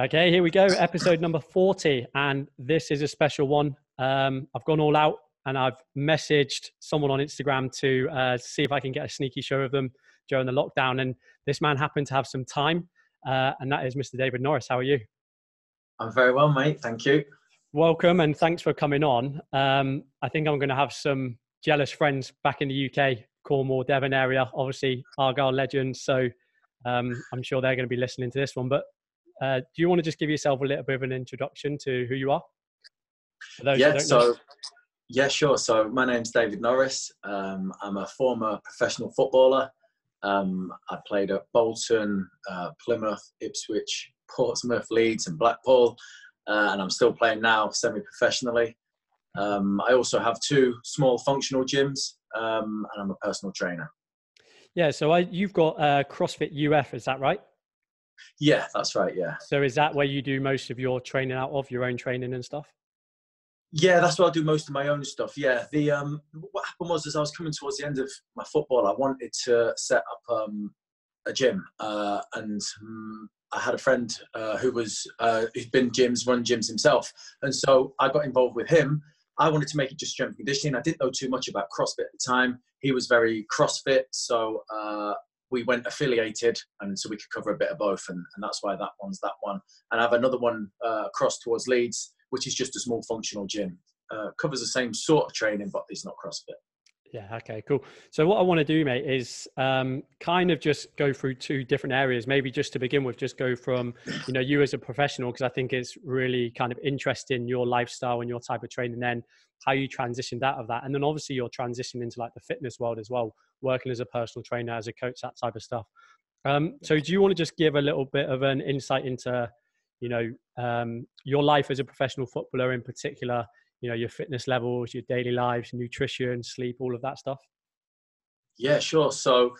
Okay, here we go. Episode number 40. And this is a special one. Um, I've gone all out and I've messaged someone on Instagram to uh, see if I can get a sneaky show of them during the lockdown. And this man happened to have some time, uh, and that is Mr. David Norris. How are you? I'm very well, mate. Thank you. Welcome and thanks for coming on. Um, I think I'm going to have some jealous friends back in the UK, Cornwall, Devon area, obviously Argyle legends. So um, I'm sure they're going to be listening to this one. But uh, do you want to just give yourself a little bit of an introduction to who you are? Yeah, so yeah, sure. So my name's David Norris. Um, I'm a former professional footballer. Um, I played at Bolton, uh, Plymouth, Ipswich, Portsmouth, Leeds, and Blackpool, uh, and I'm still playing now semi-professionally. Um, I also have two small functional gyms, um, and I'm a personal trainer. Yeah, so I, you've got uh, CrossFit UF, is that right? Yeah, that's right. Yeah. So is that where you do most of your training out of your own training and stuff? Yeah, that's where I do most of my own stuff. Yeah, the um, what happened was as I was coming towards the end of my football, I wanted to set up um, a gym, uh, and um, I had a friend uh, who was uh, who'd been gyms, run gyms himself, and so I got involved with him. I wanted to make it just strength conditioning. I didn't know too much about CrossFit at the time. He was very CrossFit, so uh, we went affiliated and so we could cover a bit of both and, and that's why that one's that one. And i have another one uh, across towards leeds which is just a small functional gym. Uh, covers the same sort of training but it's not crossfit yeah okay cool so what i want to do mate is um, kind of just go through two different areas maybe just to begin with just go from you know you as a professional because i think it's really kind of interesting your lifestyle and your type of training then how you transitioned out of that and then obviously you're transitioning into like the fitness world as well working as a personal trainer, as a coach, that type of stuff. Um, so, do you want to just give a little bit of an insight into, you know, um, your life as a professional footballer in particular? You know, your fitness levels, your daily lives, nutrition, sleep, all of that stuff. Yeah, sure. So,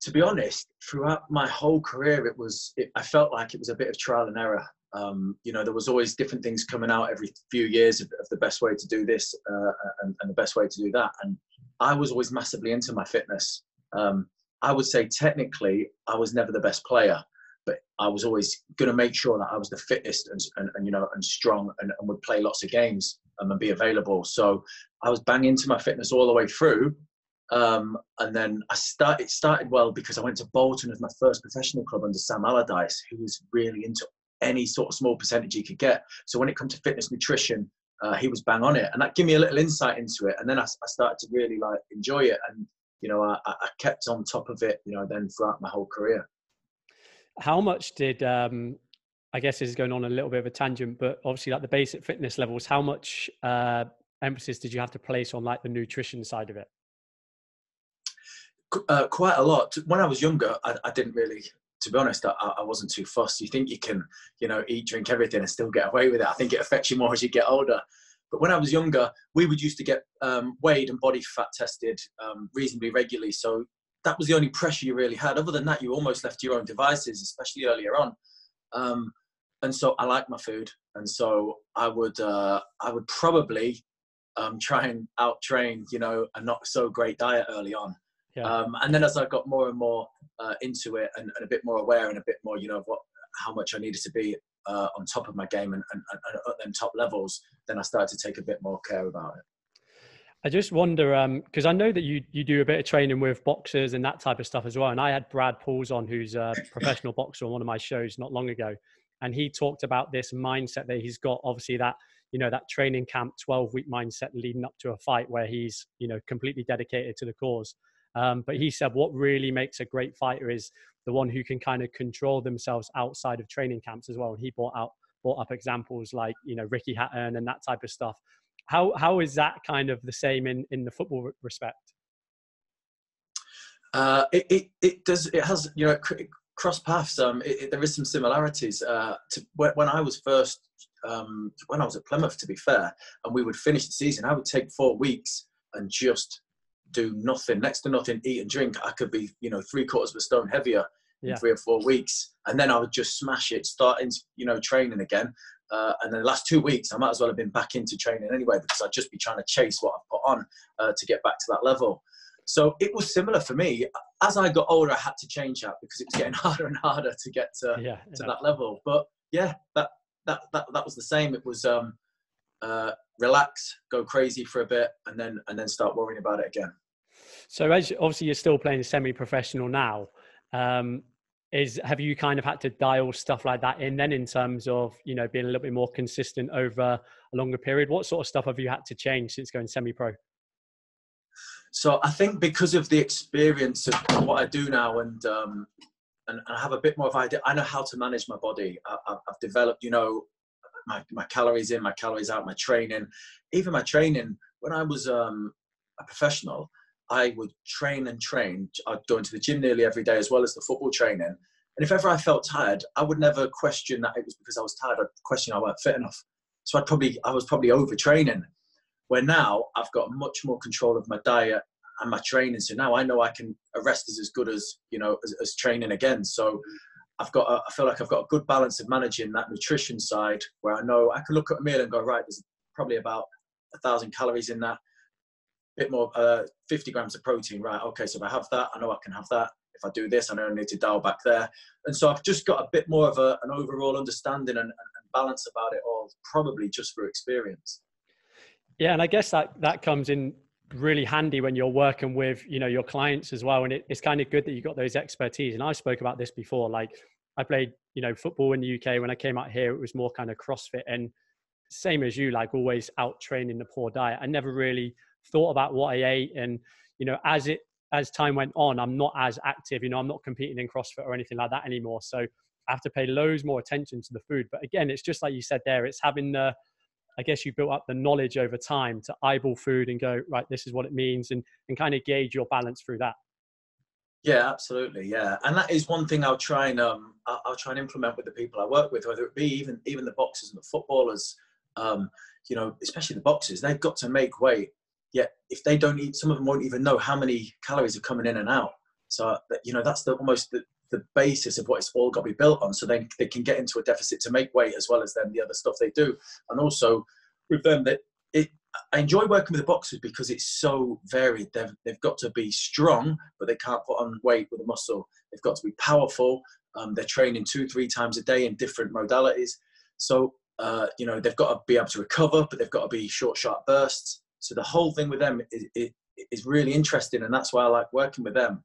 to be honest, throughout my whole career, it was it, I felt like it was a bit of trial and error. Um, you know, there was always different things coming out every few years of, of the best way to do this uh, and, and, the best way to do that. And I was always massively into my fitness. Um, I would say technically, I was never the best player, but I was always going to make sure that I was the fittest and, and, and you know and strong and, and, would play lots of games um, and be available. So I was banging into my fitness all the way through. Um, and then I started. It started well because I went to Bolton as my first professional club under Sam Allardyce, who was really into any sort of small percentage he could get. So when it comes to fitness, nutrition, uh, he was bang on it, and that gave me a little insight into it. And then I, I started to really like enjoy it, and you know, I, I, kept on top of it. You know, then throughout my whole career. How much did um, I guess this is going on a little bit of a tangent, but obviously like the basic fitness levels, how much uh, emphasis did you have to place on like the nutrition side of it? Uh, quite a lot. When I was younger, I, I didn't really to be honest, I, I, wasn't too fussed. You think you can, you know, eat, drink everything and still get away with it. I think it affects you more as you get older. But when I was younger, we would used to get um, weighed and body fat tested um, reasonably regularly. So that was the only pressure you really had. Other than that, you almost left your own devices, especially earlier on. Um, and so I like my food, and so I would uh, I would probably um, try and out train, you know, a not so great diet early on. Yeah. Um, and then as I got more and more uh, into it and, and, a bit more aware and a bit more, you know, of what how much I needed to be uh, on top of my game and, and, and, at them top levels, then I started to take a bit more care about it. I just wonder because um, I know that you you do a bit of training with boxers and that type of stuff as well. And I had Brad Pauls on, who's a professional boxer, on one of my shows not long ago, and he talked about this mindset that he's got. Obviously, that you know that training camp, twelve week mindset leading up to a fight, where he's you know completely dedicated to the cause. Um, but he said what really makes a great fighter is the one who can kind of control themselves outside of training camps as well. And he brought out brought up examples like you know Ricky Hatton and that type of stuff. How how is that kind of the same in in the football respect? Uh, it, it it does it has you know cross paths. Um, it, it, there is some similarities. Uh, to when, when I was first um, when I was at Plymouth, to be fair, and we would finish the season, I would take four weeks and just do nothing, next to nothing, eat and drink, I could be, you know, three quarters of a stone heavier yeah. in three or four weeks. And then I would just smash it, starting, you know, training again. Uh, and then the last two weeks, I might as well have been back into training anyway because I'd just be trying to chase what I've put on uh, to get back to that level. So it was similar for me. As I got older, I had to change that because it was getting harder and harder to get to, yeah, to that level. But yeah, that that that that was the same. It was um, uh, relax, go crazy for a bit, and then and then start worrying about it again. So as obviously you're still playing semi-professional now, um, is have you kind of had to dial stuff like that in then in terms of you know being a little bit more consistent over a longer period? What sort of stuff have you had to change since going semi-pro? So I think because of the experience of what I do now and um, and, I have a bit more of idea. I know how to manage my body. I, have developed, you know, my, my calories in, my calories out, my training, even my training. When I was um, a professional, I would train and train. I'd go into the gym nearly every day as well as the football training. And if ever I felt tired, I would never question that it was because I was tired. I'd question I weren't fit enough. So I'd probably I was probably overtraining. Where now I've got much more control of my diet and my training. So now I know I can a rest is as good as you know as, as training again. So I've got a, I feel like I've got a good balance of managing that nutrition side where I know I can look at a meal and go right. There's probably about a thousand calories in that. A bit more, uh, 50 grams of protein. Right. Okay. So if I have that, I know I can have that. If I do this, I know I need to dial back there. And so I've just got a bit more of a, an overall understanding and, and balance about it all, probably just through experience. Yeah, and I guess that that comes in really handy when you're working with you know your clients as well and it, it's kind of good that you got those expertise and i spoke about this before like i played you know football in the uk when i came out here it was more kind of crossfit and same as you like always out training the poor diet. I never really thought about what i ate and you know as it as time went on i'm not as active you know i'm not competing in crossfit or anything like that anymore so i have to pay loads more attention to the food but again it's just like you said there it's having the I guess you built up the knowledge over time to eyeball food and go, right, this is what it means and, and kind of gauge your balance through that. Yeah, absolutely. Yeah. And that is one thing I'll try and, um, I'll try and implement with the people I work with, whether it be even, even the boxers and the footballers, um, you know, especially the boxers, they've got to make weight. Yet if they don't eat, some of them won't even know how many calories are coming in and out. So, you know, that's the almost the, the basis of what it's all got to be built on. So then they can get into a deficit to make weight as well as then the other stuff they do. And also with them that it, I enjoy working with the boxers because it's so varied. They've, they've got to be strong, but they can't put on weight with a muscle. They've got to be powerful. Um, they're training two, three times a day in different modalities. So, uh, you know, they've got to be able to recover, but they've got to be short, sharp bursts. So the whole thing with them is, is, is really interesting. And that's why I like working with them.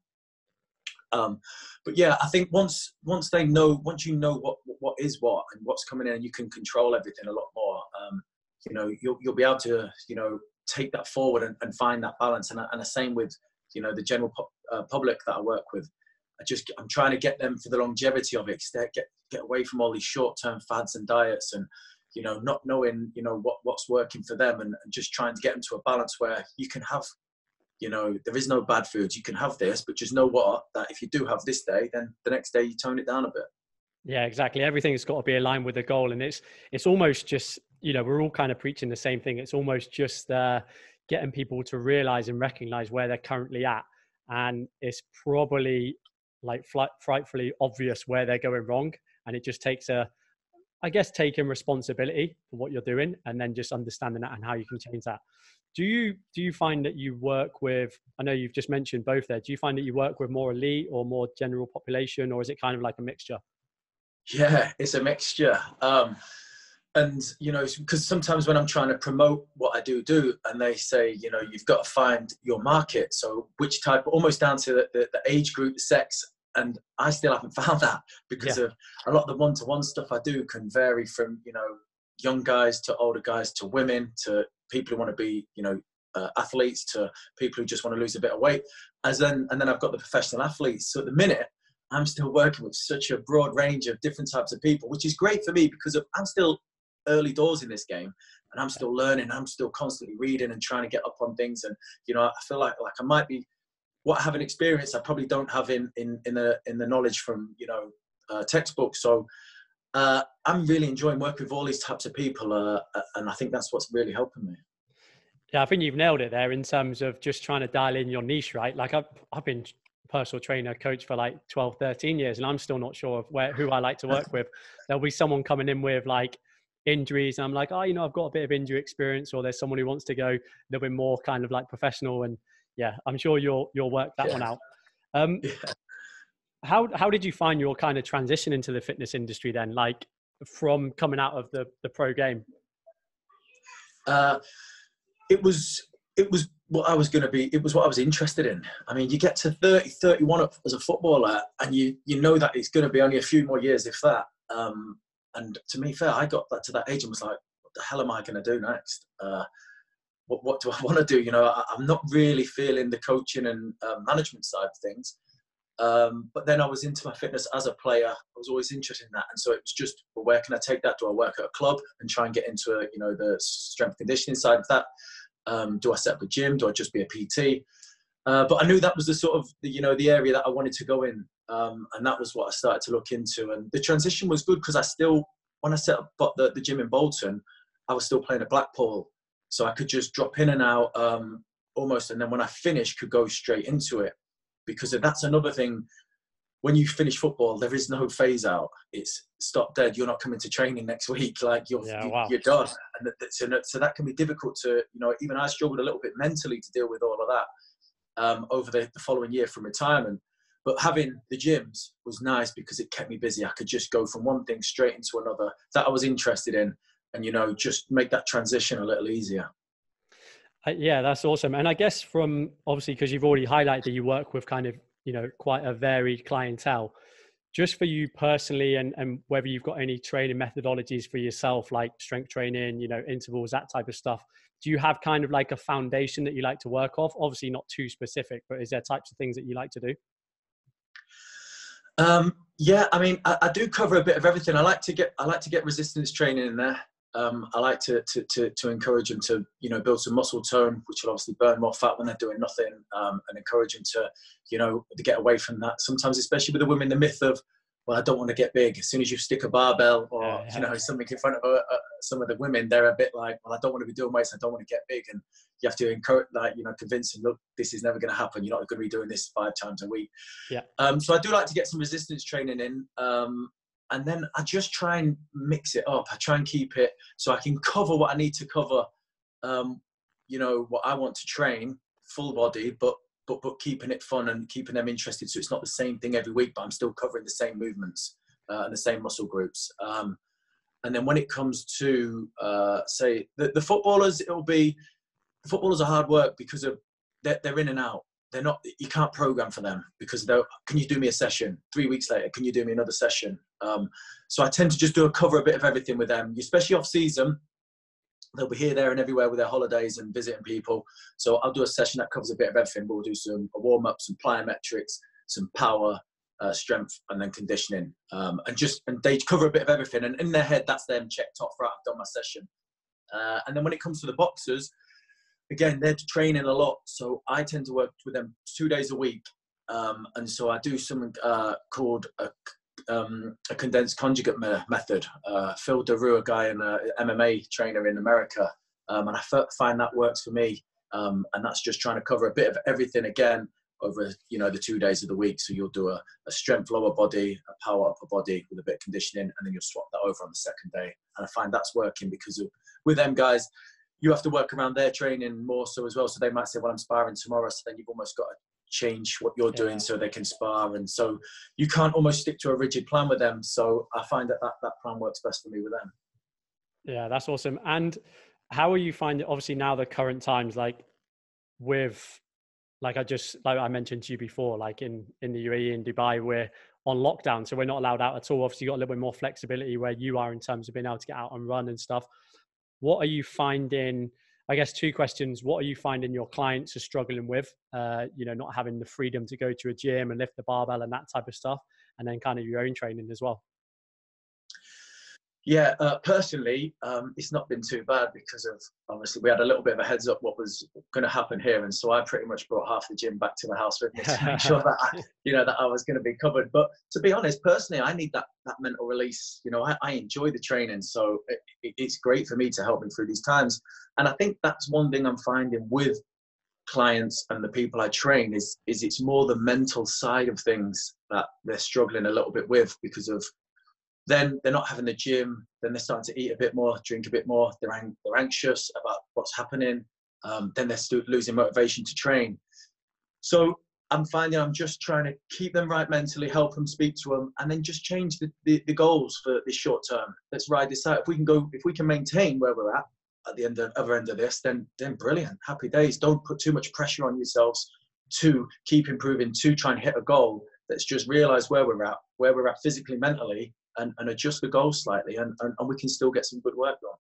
Um, but yeah, I think once once they know, once you know what what is what and what's coming in, and you can control everything a lot more. Um, you know, you'll you'll be able to you know take that forward and, and find that balance. And, and the same with you know the general uh, public that I work with. I just I'm trying to get them for the longevity of it. Get get away from all these short term fads and diets and you know not knowing you know what what's working for them and, and just trying to get them to a balance where you can have you know there is no bad foods you can have this but just know what? That if you do have this day then the next day you tone it down a bit. Yeah exactly. Everything's got to be aligned with the goal and it's it's almost just you know we're all kind of preaching the same thing. It's almost just uh, getting people to realize and recognize where they're currently at and it's probably like frightfully obvious where they're going wrong and it just takes a i guess taking responsibility for what you're doing and then just understanding that and how you can change that do you do you find that you work with i know you've just mentioned both there do you find that you work with more elite or more general population or is it kind of like a mixture yeah it's a mixture um and you know because sometimes when i'm trying to promote what i do do and they say you know you've got to find your market so which type almost down to the, the, the age group the sex and i still haven't found that because yeah. of a lot of the one-to-one stuff i do can vary from you know young guys to older guys to women to people who want to be, you know, uh, athletes to people who just want to lose a bit of weight. As then, and then I've got the professional athletes. So at the minute, I'm still working with such a broad range of different types of people, which is great for me because of, I'm still early doors in this game and I'm still learning. I'm still constantly reading and trying to get up on things. And, you know, I feel like, like I might be, what I have an experience I probably don't have in, in, in the, in the knowledge from, you know, uh, textbooks. So uh, I'm really enjoying working with all these types of people, uh, uh, and I think that's what's really helping me. Yeah, I think you've nailed it there in terms of just trying to dial in your niche, right? Like I've, I've been personal trainer coach for like 12 13 years and i'm still not sure of where who i like to work with there'll be someone coming in with like injuries and i'm like oh you know i've got a bit of injury experience or there's someone who wants to go a little bit more kind of like professional and yeah i'm sure you'll you'll work that yeah. one out um, yeah how how did you find your kind of transition into the fitness industry then? Like, from coming out of the the pro game? Uh, it was it was what I was going to be. It was what I was interested in. I mean, you get to 30, 31 as a footballer, and you you know that it's going to be only a few more years, if that. Um, and to me, fair, I got that to that age and was like, what the hell am I going to do next? Uh, what, what do I want to do? You know, I, am not really feeling the coaching and uh, management side of things. Um, but then I was into my fitness as a player. I was always interested in that, and so it was just, well, where can I take that? Do I work at a club and try and get into, a, you know, the strength conditioning side of that? Um, do I set up a gym? Do I just be a PT? Uh, but I knew that was the sort of, the, you know, the area that I wanted to go in, um, and that was what I started to look into. And the transition was good because I still, when I set up the, the gym in Bolton, I was still playing at Blackpool, so I could just drop in and out um, almost, and then when I finished, could go straight into it because that's another thing. When you finish football, there is no phase out. It's stop dead. You're not coming to training next week. Like you're yeah, wow. you're done. And so, so that can be difficult to you know. Even I struggled a little bit mentally to deal with all of that um, over the, the following year from retirement. But having the gyms was nice because it kept me busy. I could just go from one thing straight into another that I was interested in, and you know, just make that transition a little easier. Uh, yeah, that's awesome. And I guess from obviously because you've already highlighted that you work with kind of you know quite a varied clientele. Just for you personally, and, and whether you've got any training methodologies for yourself, like strength training, you know, intervals, that type of stuff. Do you have kind of like a foundation that you like to work off? Obviously, not too specific, but is there types of things that you like to do? Um, yeah, I mean, I, I, do cover a bit of everything. I like to get I like to get resistance training in there um, I like to, to, to, to, encourage them to, you know, build some muscle tone, which will obviously burn more fat when they're doing nothing, um, and encourage them to, you know, to get away from that. Sometimes, especially with the women, the myth of, well, I don't want to get big. As soon as you stick a barbell or, yeah, yeah. you know, something in front of uh, some of the women, they're a bit like, well, I don't want to be doing weights. I don't want to get big. And you have to encourage, like, you know, convince them, look, this is never going to happen. You're not going to be doing this five times a week. Yeah. Um, so I do like to get some resistance training in. Um, and then I just try and mix it up. I try and keep it so I can cover what I need to cover. Um, you know what I want to train, full body, but but but keeping it fun and keeping them interested. So it's not the same thing every week, but I'm still covering the same movements uh, and the same muscle groups. Um, and then when it comes to uh, say the, the footballers, it'll be footballers are hard work because of they're, they're in and out they're not you can't program for them because they're can you do me a session? Three weeks later can you do me another session? Um, so i tend to just do a cover a bit of everything with them especially off season. They'll be here there and everywhere with their holidays and visiting people. So i'll do a session that covers a bit of everything we'll do some warm-up some plyometrics some power uh, strength and then conditioning. Um, and just and they cover a bit of everything and in their head that's them checked off right i've done my session. Uh, and then when it comes to the boxers again, they're training a lot, so I tend to work with them two days a week, um, and so I do something uh, called a, um, a, condensed conjugate me- method. Uh, Phil Daru, a guy and a MMA trainer in America, um, and I f- find that works for me, um, and that's just trying to cover a bit of everything again over you know the two days of the week. So you'll do a, a strength lower body, a power upper body with a bit of conditioning, and then you'll swap that over on the second day. And I find that's working because of, with them guys, you have to work around their training more so as well. So they might say, "Well, I'm sparring tomorrow," so then you've almost got to change what you're doing so they can spar, and so you can't almost stick to a rigid plan with them. So I find that that, that plan works best for me with them. Yeah, that's awesome. And how are you finding? Obviously, now the current times, like with, like I just like I mentioned to you before, like in in the UAE in Dubai, we're on lockdown, so we're not allowed out at all. Obviously, you got a little bit more flexibility where you are in terms of being able to get out and run and stuff what are you finding i guess two questions. What are you finding your clients are struggling with? Uh, you know not having the freedom to go to a gym and lift the barbell and that type of stuff and then kind of your own training as well yeah, uh, personally, um, it's not been too bad because of obviously we had a little bit of a heads up what was going to happen here, and so I pretty much brought half the gym back to the house with me to make sure that I, you know that I was going to be covered. But to be honest, personally, I need that that mental release. You know, I, I enjoy the training, so it, it, it's great for me to help me through these times. And I think that's one thing I'm finding with clients and the people I train is is it's more the mental side of things that they're struggling a little bit with because of then they're not having the gym. Then they're starting to eat a bit more, drink a bit more. They're, ang- they're anxious about what's happening. Um, then they're still losing motivation to train. So I'm finding I'm just trying to keep them right mentally, help them speak to them, and then just change the, the, the goals for this short term. Let's ride this out. If we can go, if we can maintain where we're at at the end of, other end of this, then then brilliant. Happy days. Don't put too much pressure on yourselves to keep improving, to try and hit a goal. Let's just realize where we're at, where we're at physically, mentally, and, and adjust the goal slightly, and, and, and we can still get some good work done.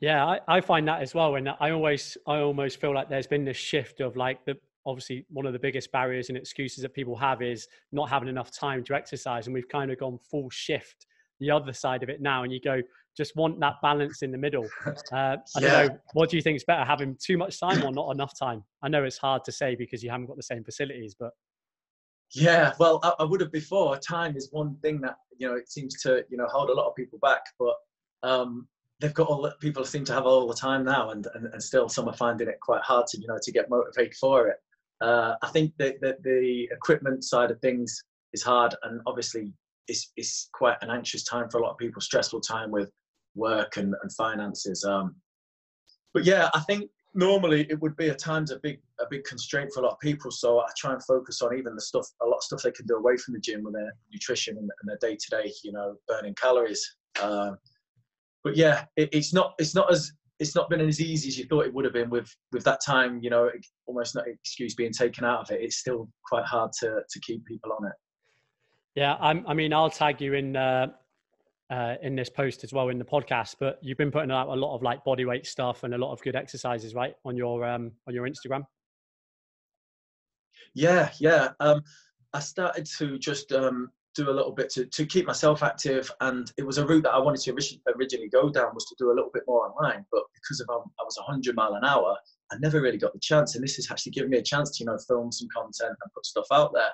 Yeah, I, I find that as well. And I always, I almost feel like there's been this shift of like the obviously one of the biggest barriers and excuses that people have is not having enough time to exercise, and we've kind of gone full shift the other side of it now, and you go just want that balance in the middle. Uh, I yeah. don't know. What do you think is better, having too much time or not enough time? I know it's hard to say because you haven't got the same facilities, but yeah, well, I, I would have before. Time is one thing that you know it seems to you know hold a lot of people back, but um, they've got all the people seem to have all the time now, and, and and still some are finding it quite hard to you know to get motivated for it. Uh, I think that, that the equipment side of things is hard, and obviously it's it's quite an anxious time for a lot of people, stressful time with work and, and finances. Um, but yeah, I think normally it would be at times a big a big constraint for a lot of people. So I try and focus on even the stuff, a lot of stuff they can do away from the gym with their nutrition and, their day to day, you know, burning calories. Um, but yeah, it, it's not it's not as it's not been as easy as you thought it would have been with with that time. You know, almost not excuse being taken out of it. It's still quite hard to to keep people on it. Yeah, I'm, i mean, I'll tag you in uh, uh, in this post as well in the podcast. But you've been putting out a lot of like body weight stuff and a lot of good exercises, right, on your um, on your Instagram. Yeah, yeah. Um, I started to just um, do a little bit to, to keep myself active, and it was a route that I wanted to originally go down was to do a little bit more online. But because of um, I was 100 mile an hour, I never really got the chance, and this has actually given me a chance to you know film some content and put stuff out there.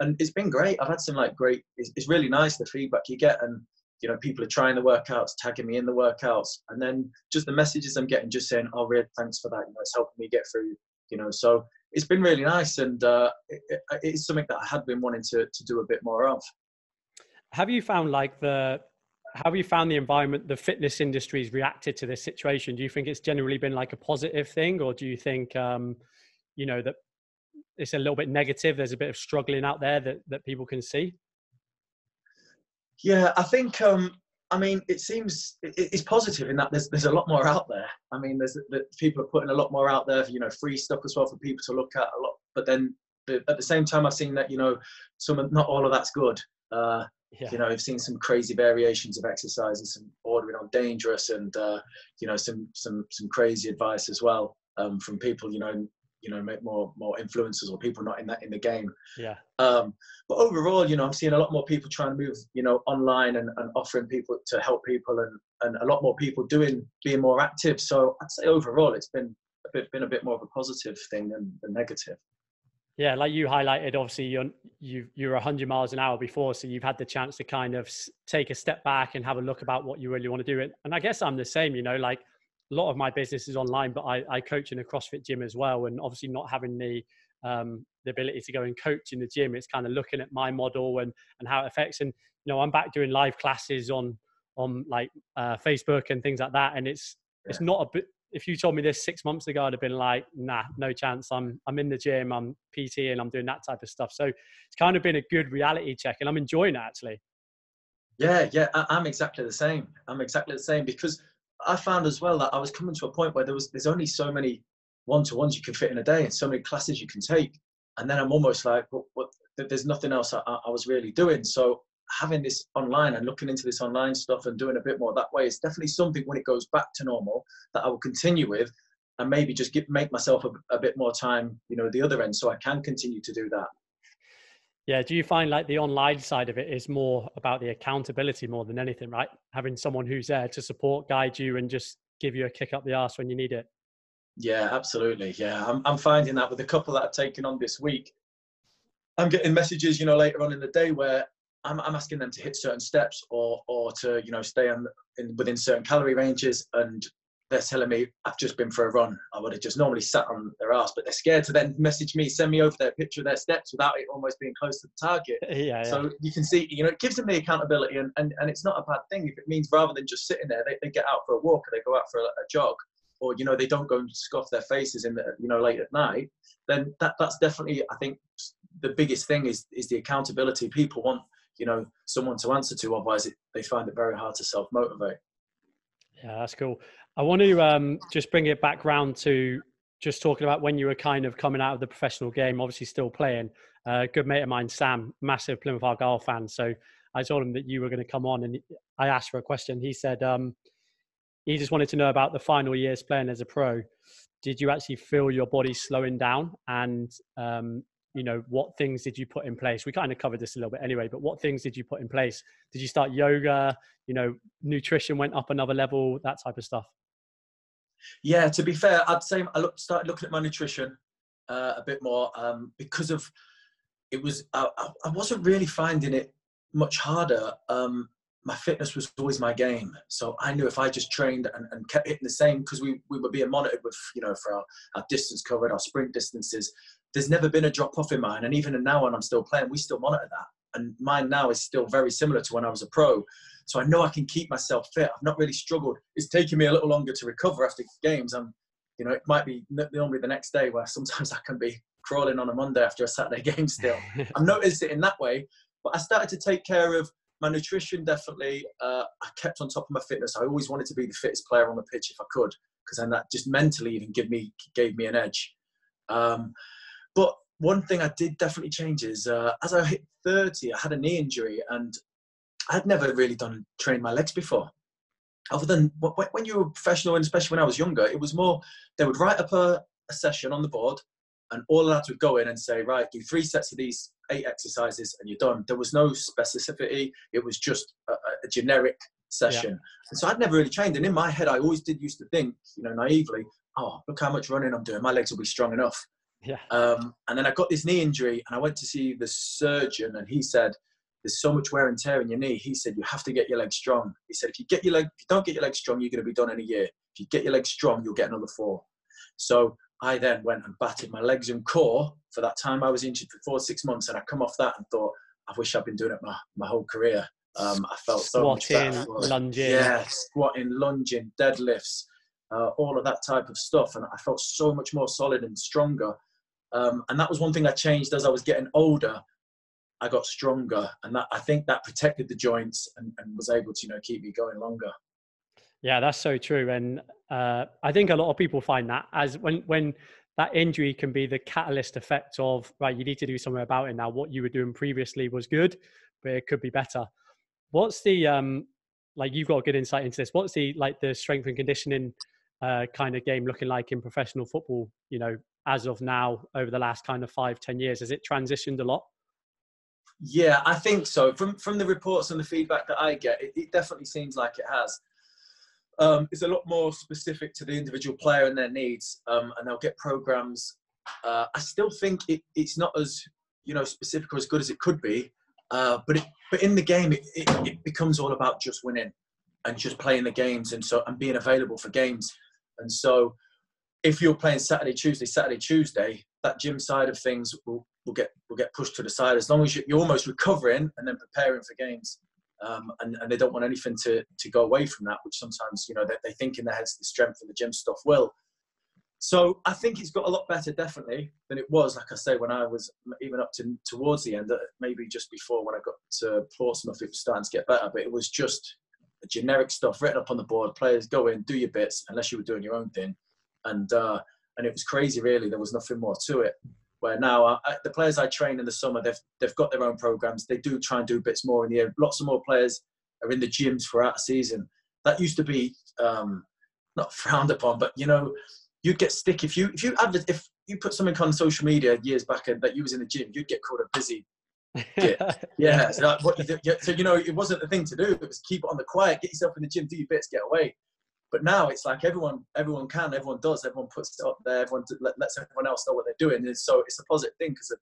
And it's been great. I've had some like great. It's, it's really nice the feedback you get, and you know, people are trying the workouts, tagging me in the workouts, and then just the messages I'm getting, just saying, "Oh, Red, thanks for that. You know, it's helping me get through." You know, so it's been really nice, and uh, it, it's something that I had been wanting to to do a bit more of. Have you found like the have you found the environment the fitness industry's reacted to this situation do you think it's generally been like a positive thing or do you think um you know that it's a little bit negative there's a bit of struggling out there that that people can see yeah, I think. Um, I mean, it seems it, it's positive in that there's there's a lot more out there. I mean, there's that people are putting a lot more out there. For, You know, free stuff as well for people to look at a lot. But then at the same time, I've seen that you know, some not all of that's good. Uh, yeah. You know, I've seen some crazy variations of exercise and some ordering on dangerous, and uh, you know, some some some crazy advice as well um, from people. You know, you know make more more influencers or people not in that in the game. Yeah. Um but overall you know i'm seeing a lot more people trying to move you know online and, and offering people to help people and and a lot more people doing being more active. So i'd say overall it's been a bit been a bit more of a positive thing than, than negative. Yeah like you highlighted obviously you're you you're 100 miles an hour before so you've had the chance to kind of take a step back and have a look about what you really want to do. It and i guess i'm the same you know like lot of my business is online, but I, I coach in a CrossFit gym as well. And obviously, not having the um, the ability to go and coach in the gym, it's kind of looking at my model and and how it affects. And you know, I'm back doing live classes on on like uh, Facebook and things like that. And it's yeah. it's not a bit. If you told me this six months ago, I'd have been like, nah, no chance. I'm I'm in the gym, I'm PT, and I'm doing that type of stuff. So it's kind of been a good reality check, and I'm enjoying it actually. Yeah, yeah, I'm exactly the same. I'm exactly the same because I found as well that I was coming to a point where there was there's only so many one to ones you can fit in a day and so many classes you can take, and then I'm almost like, what, what, there's nothing else I, I, was really doing. So having this online and looking into this online stuff and doing a bit more that way is definitely something when it goes back to normal that I will continue with, and maybe just get, make myself a, a bit more time, you know, the other end, so I can continue to do that. Yeah. Do you find like the online side of it is more about the accountability more than anything, right? Having someone who's there to support, guide you, and just give you a kick up the arse when you need it. Yeah, absolutely. Yeah, I'm, I'm finding that with a couple that I've taken on this week. I'm getting messages, you know, later on in the day where I'm, I'm asking them to hit certain steps or or to you know stay on in, within certain calorie ranges, and they're telling me I've just been for a run. I would have just normally sat on their ass, but they're scared to then message me, send me over their picture of their steps without it almost being close to the target. Yeah, so you can see, you know, it gives them the accountability and, and, and it's not a bad thing if it means rather than just sitting there, they, they get out for a walk or they go out for a, a jog or you know they don't go and scoff their faces in the you know late at night, then that that's definitely I think the biggest thing is is the accountability. People want you know someone to answer to, otherwise it, they find it very hard to self motivate. Yeah, that's cool. I want to um, just bring it back round to just talking about when you were kind of coming out of the professional game, obviously still playing. A uh, good mate of mine, Sam, massive Plymouth Argyle fan. So I told him that you were going to come on, and I asked for a question. He said um, he just wanted to know about the final years playing as a pro. Did you actually feel your body slowing down, and um, you know what things did you put in place? We kind of covered this a little bit anyway, but what things did you put in place? Did you start yoga? You know, nutrition went up another level, that type of stuff. Yeah, to be fair, I'd say I started looking at my nutrition uh, a bit more um, because of it was I, I wasn't really finding it much harder. Um, my fitness was always my game. So I knew if I just trained and, and kept hitting the same, because we, we were being monitored with, you know, for our, our distance covered, our sprint distances, there's never been a drop off in mine. And even now when I'm still playing, we still monitor that. And mine now is still very similar to when I was a pro. So I know I can keep myself fit. I've not really struggled. It's taking me a little longer to recover after games. I'm, you know, it might be normally the next day where sometimes I can be crawling on a Monday after a Saturday game still. I've noticed it in that way. But I started to take care of my nutrition definitely. Uh, I kept on top of my fitness. I always wanted to be the fittest player on the pitch if I could, because then that just mentally even give me gave me an edge. Um, but one thing I did definitely change is uh, as I hit 30, I had a knee injury and I'd never really done train my legs before. Other than when you were professional, and especially when I was younger, it was more they would write up a, a session on the board, and all the lads would go in and say, right, do three sets of these eight exercises, and you're done. There was no specificity. It was just a, a generic session. Yeah. So I'd never really trained. And in my head, I always did used to think, you know, naively, oh, look how much running I'm doing. My legs will be strong enough. Yeah. Um, and then I got this knee injury, and I went to see the surgeon, and he said, "There's so much wear and tear in your knee." He said, "You have to get your legs strong." He said, "If you get your leg, if you don't get your legs strong, you're going to be done in a year. If you get your legs strong, you'll get another four. So I then went and batted my legs and core for that time I was injured for four six months, and I come off that and thought, I wish I'd been doing it my, my whole career. Um, I felt so squatting, much better. lunging, yeah, squatting, lunging, deadlifts, uh, all of that type of stuff, and I felt so much more solid and stronger. Um, and that was one thing I changed as I was getting older. I got stronger, and that I think that protected the joints and, and was able to you know keep me going longer. Yeah, that's so true, and uh, I think a lot of people find that as when when that injury can be the catalyst effect of right, you need to do something about it now. What you were doing previously was good, but it could be better. What's the um like? You've got a good insight into this. What's the like the strength and conditioning uh, kind of game looking like in professional football? You know, as of now over the last kind of five ten years has it transitioned a lot yeah i think so. From from the reports and the feedback that i get it, it definitely seems like it has. Um, it's a lot more specific to the individual player and their needs um, and they'll get programs uh, i still think it, it's not as you know specific or as good as it could be uh, but it, but in the game it, it, it becomes all about just winning and just playing the games and so and being available for games. And so if you're playing Saturday, Tuesday, Saturday, Tuesday, that gym side of things will, will get will get pushed to the side as long as you're almost recovering and then preparing for games. Um, and, and they don't want anything to, to go away from that, which sometimes you know they, they think in their heads the strength of the gym stuff will. So I think it's got a lot better, definitely, than it was. Like I say, when I was even up to towards the end, uh, maybe just before when I got to Portsmouth, it was starting to get better. But it was just generic stuff written up on the board. Players go in, do your bits, unless you were doing your own thing and uh, and it was crazy. Really, there was nothing more to it. Where now I, the players I train in the summer, they've they've got their own programs. They do try and do bits more in the year. Lots of more players are in the gyms throughout the season. That used to be um, not frowned upon, but you know, you'd get stick if you if you if you put something on social media years back and that you was in the gym, you'd get called a busy. yeah, so, like, what so you know it wasn't the thing to do. It was keep it on the quiet, get yourself in the gym, do your bits, get away. But now it's like everyone, everyone can, everyone does, everyone puts it up there, everyone lets everyone else know what they're doing. And so it's a positive thing because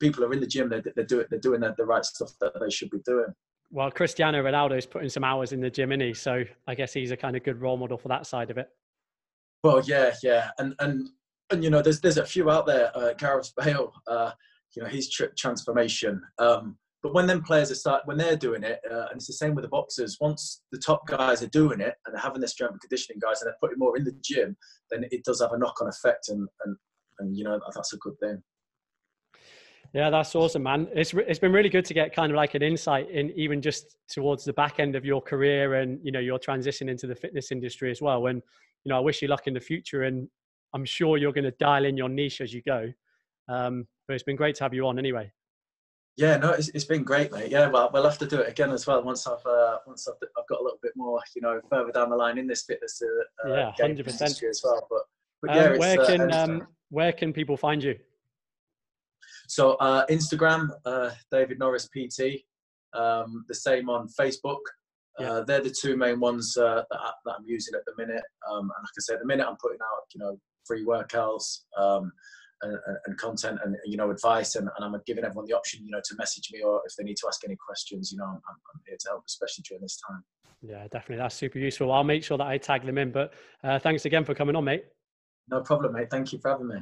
people are in the gym, they're, they're doing, they're doing the, the right stuff that they should be doing. Well, Cristiano Ronaldo's putting some hours in the gym, isn't he? So I guess he's a kind of good role model for that side of it. Well, yeah, yeah, and and and you know, there's there's a few out there. Uh, Gareth Bale, uh, you know, his transformation. Um, but when them players are start when they're doing it, uh, and it's the same with the boxers. Once the top guys are doing it and they're having their strength and conditioning guys, and they're putting more in the gym, then it does have a knock on effect, and and and you know that's a good thing. Yeah, that's awesome, man. It's it's been really good to get kind of like an insight in even just towards the back end of your career and you know your transition into the fitness industry as well. And you know, I wish you luck in the future, and I'm sure you're going to dial in your niche as you go. Um, but it's been great to have you on anyway. Yeah, no, it's, it's been great, mate. Yeah, well, we'll have to do it again as well once I've uh, once I've, I've got a little bit more, you know, further down the line in this fitness uh, yeah, hundred percent as well. But, but yeah, um, where uh, can um, where can people find you? So uh, Instagram, uh, David Norris PT. Um, the same on Facebook. Yeah. Uh, they're the two main ones uh, that, I, that I'm using at the minute. Um, and like I said, at the minute I'm putting out, you know, free workouts um, and, and, content and you know advice, and, and, I'm giving everyone the option, you know, to message me or if they need to ask any questions, you know, I'm, I'm here to help, especially during this time. Yeah, definitely. That's super useful. I'll make sure that I tag them in. But uh, thanks again for coming on, mate. No problem, mate. Thank you for having me.